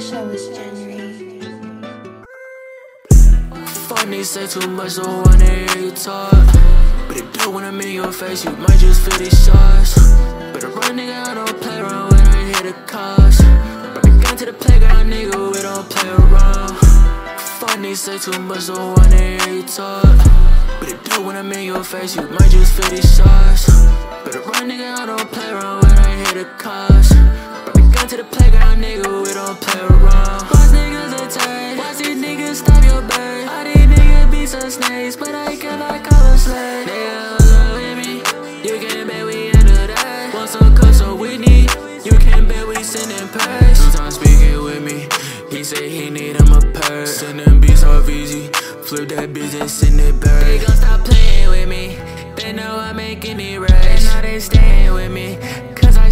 show is January. Funny say too much, so wanna hear you talk. But it do I'm in your face, you might just feel these shots. Better run, nigga, I don't play around when I hit the cops. Bring the gun to the playground, nigga, we don't play around. Funny say too much, so wanna hear you talk. But it do I'm in your face, you might just feel these shots. Better run, nigga, I don't play around when I hit the cops. Bring the gun to the playground, nigga, don't play around. Watch niggas attack, watch these niggas stop your bird. All these niggas be some snakes, but I cannot call them slave. Nigga, love with me, you can bet we under that. Want some cups so Whitney, you can bet we sending packs. Two times speaking with me, he say he need him a purse. Sending beats off easy, flip that bitch and send it back. They gon' stop playing with me, they know I'm making it right. And now they staying with me,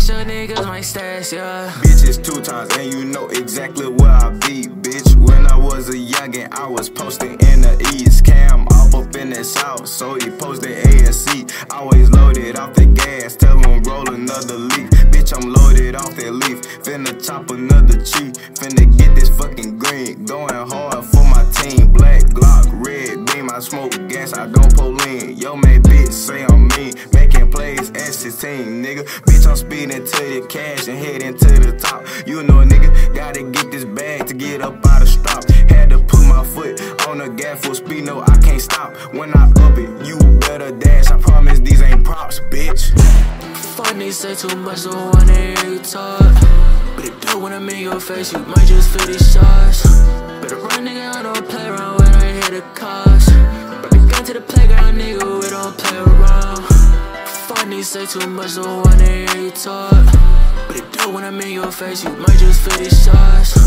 show niggas my yeah. Bitches two times, and you know exactly where I be, bitch. When I was a youngin', I was posting in the East Cam, off up in the South, so he posted ASC. Always loaded off the gas, tell him roll another leaf. Bitch, I'm loaded off that leaf, finna chop another cheek, finna get this fucking green, going hard for my team. Black Glock, red beam, I smoke gas, I don't pull in. Yo, man, bitch, say I'm mean, making plays at 16, nigga. I'm speeding to the cash and heading to the top. You know, nigga, gotta get this bag to get up out of stop. Had to put my foot on the gas full speed, no, I can't stop. When I up it, you better dash. I promise these ain't props, bitch. Funny say too much, so wanna hear you talk. But it do when I'm in your face, you might just feel these shots. Funny say too much, so wanna hear you talk. But it do when I'm in your face, you might just feel these shots.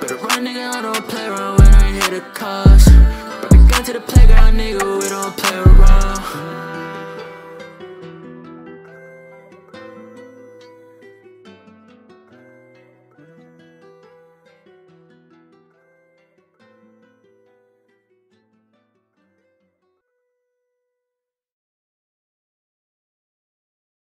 Better run, nigga, I don't play around when I hit the cops. Bring the gun to the playground, nigga,